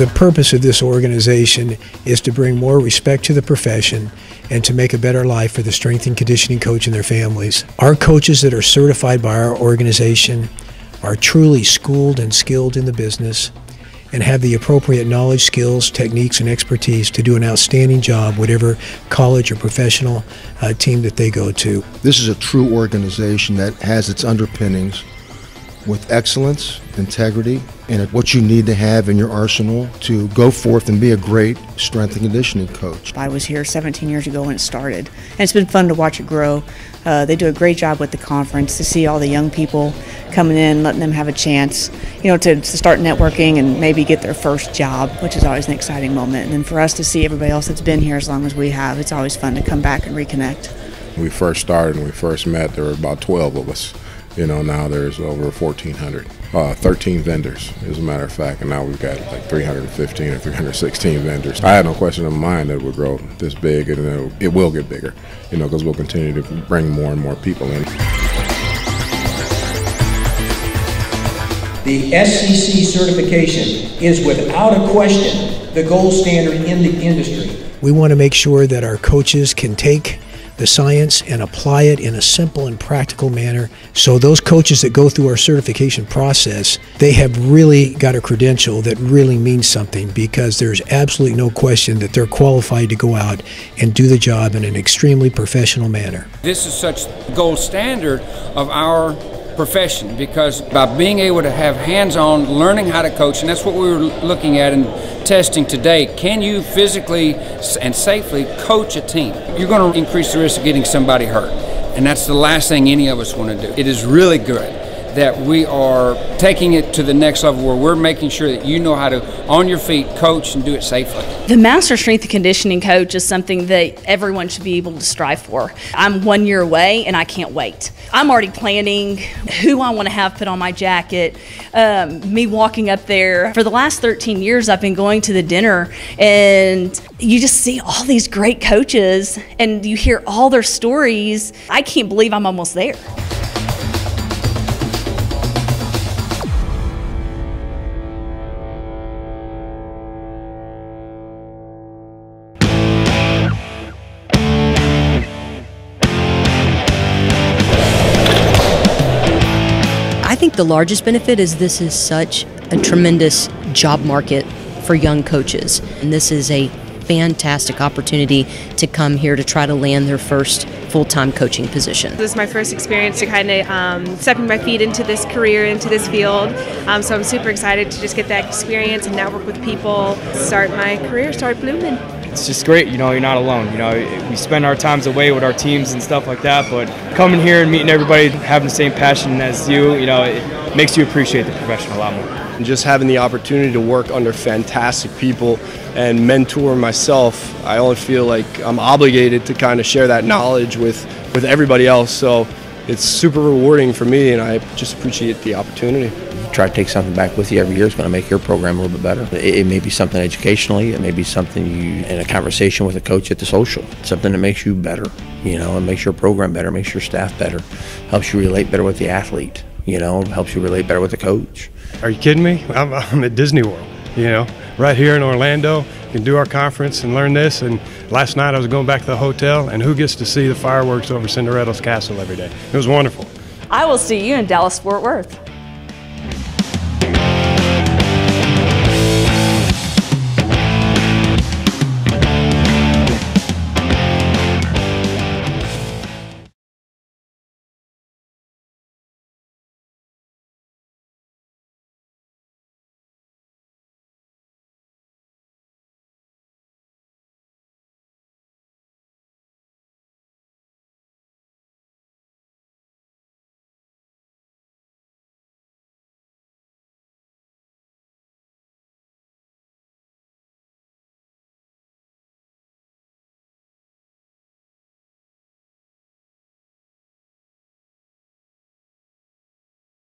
The purpose of this organization is to bring more respect to the profession and to make a better life for the strength and conditioning coach and their families. Our coaches that are certified by our organization are truly schooled and skilled in the business and have the appropriate knowledge, skills, techniques, and expertise to do an outstanding job, whatever college or professional uh, team that they go to. This is a true organization that has its underpinnings with excellence, integrity, and what you need to have in your arsenal to go forth and be a great strength and conditioning coach. I was here 17 years ago when it started, and it's been fun to watch it grow. Uh, they do a great job with the conference to see all the young people coming in, letting them have a chance, you know, to, to start networking and maybe get their first job, which is always an exciting moment. And then for us to see everybody else that's been here as long as we have, it's always fun to come back and reconnect. When we first started and we first met, there were about 12 of us. You know, now there's over 1,400, uh, 13 vendors, as a matter of fact, and now we've got like 315 or 316 vendors. I had no question in mind that it would grow this big, and it will get bigger, you know, because we'll continue to bring more and more people in. The SCCC certification is without a question the gold standard in the industry. We want to make sure that our coaches can take the science and apply it in a simple and practical manner. So those coaches that go through our certification process, they have really got a credential that really means something because there's absolutely no question that they're qualified to go out and do the job in an extremely professional manner. This is such the gold standard of our profession because by being able to have hands-on learning how to coach and that's what we were looking at in testing today can you physically and safely coach a team? You're going to increase the risk of getting somebody hurt and that's the last thing any of us want to do. It is really good that we are taking it to the next level where we're making sure that you know how to, on your feet, coach and do it safely. The Master Strength and Conditioning Coach is something that everyone should be able to strive for. I'm one year away and I can't wait. I'm already planning who I want to have put on my jacket, um, me walking up there. For the last 13 years, I've been going to the dinner and you just see all these great coaches and you hear all their stories. I can't believe I'm almost there. The largest benefit is this is such a tremendous job market for young coaches. And this is a fantastic opportunity to come here to try to land their first full-time coaching position. This is my first experience to kind of um, stepping my feet into this career, into this field. Um, so I'm super excited to just get that experience and network with people, start my career, start blooming it's just great. You know, you're not alone. You know, we spend our times away with our teams and stuff like that, but coming here and meeting everybody having the same passion as you, you know, it makes you appreciate the profession a lot more. And just having the opportunity to work under fantastic people and mentor myself, I only feel like I'm obligated to kind of share that knowledge with, with everybody else. So it's super rewarding for me, and I just appreciate the opportunity try to take something back with you every year It's going to make your program a little bit better. It, it, may be something educationally, it may be something you in a conversation with a coach at the social, something that makes you better, you know, and makes your program better, makes your staff better, helps you relate better with the athlete, you know, helps you relate better with the coach. Are you kidding me? I'm, I'm at Disney World, you know, right here in Orlando. Can do our conference and learn this. And last night I was going back to the hotel, and who gets to see the fireworks over Cinderella's castle every day? It was wonderful. I will see you in Dallas Fort Worth.